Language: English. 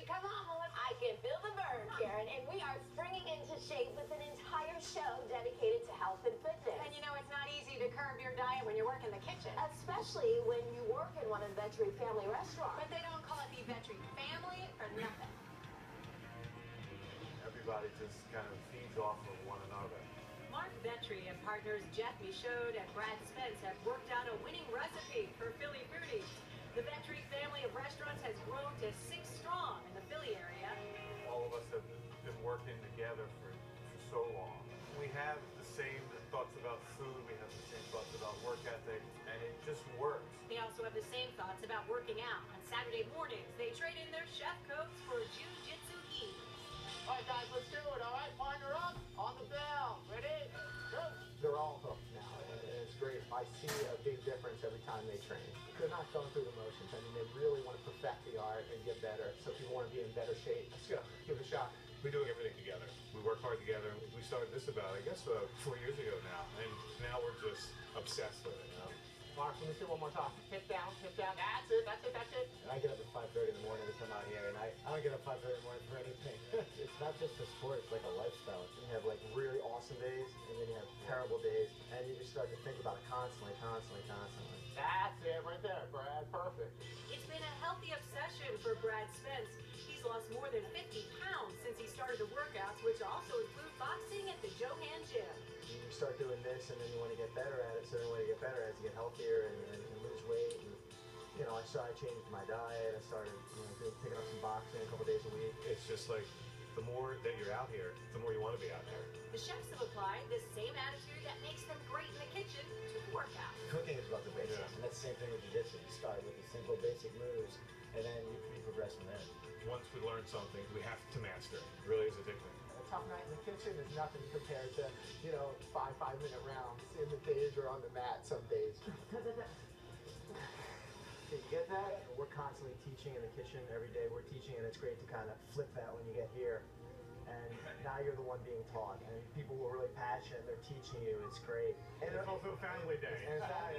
Vetri, come on, I can feel the burn, Karen, and we are springing into shape with an entire show dedicated to health and fitness. And you know it's not easy to curb your diet when you work in the kitchen. Especially when you work in one of the Vetri family restaurants. But they don't call it the Vetri family for nothing. Everybody just kind of feeds off of one another. Marc Vetri and partners Jeff Michaud and Brad Spence have worked out a winning been together for, for so long. We have the same thoughts about food, we have the same thoughts about work ethic, and it just works. They also have the same thoughts about working out. On Saturday mornings, they trade in their chef coats for jiu-jitsu gi. All right, guys, let's do it. All right, partner up on the bell. Ready? Go. They're all hooked now, and it's great. I see a big difference every time they train. They're not going through the motions. I mean, they really want to perfect the art and get better. So people want to be in better shape. Let's go. Give it a shot. We do everything together. We work hard together. We started this about, I guess, uh, four years ago now, and now we're just obsessed with it. You know? Marc, let me see one more time. Hit down, hit down. That's it, that's it, that's it. And I get up at 5.30 in the morning to come out here, and I, I don't get up 5.30 in the morning for anything. it's not just a sport, it's like a lifestyle. You have like really awesome days, and then you have terrible days, and you just start to think about it constantly, constantly, constantly. That's it right there, Brad. Perfect. It's been a healthy obsession for Brad Spence. He's lost more than 50 pounds Johan Gym. You start doing this, and then you want to get better at it. So the only way to get better at it is to get healthier and, and, and lose weight. And, you know, I saw I changed my diet. I started, you know, doing, picking up some boxing a couple days a week. It's just like the more that you're out here, the more you want to be out there. The chefs have applied the same attitude that makes them great in the kitchen to the workout. Cooking is about the basics, Yeah. and that's the same thing with jiu-jitsu. You start with the simple, basic moves, and then you, you progress from there. Once we learn something, we have to master it. It really is addicting. A tough night in the kitchen is nothing compared to, you know, five five-minute rounds in the cage or on the mat some days. Okay, you get that? We're constantly teaching in the kitchen every day. We're teaching, and it's great to kind of flip that when you get here. And now you're the one being taught, and people who are really passionate, they're teaching you. It's great. And It's also family day. And family.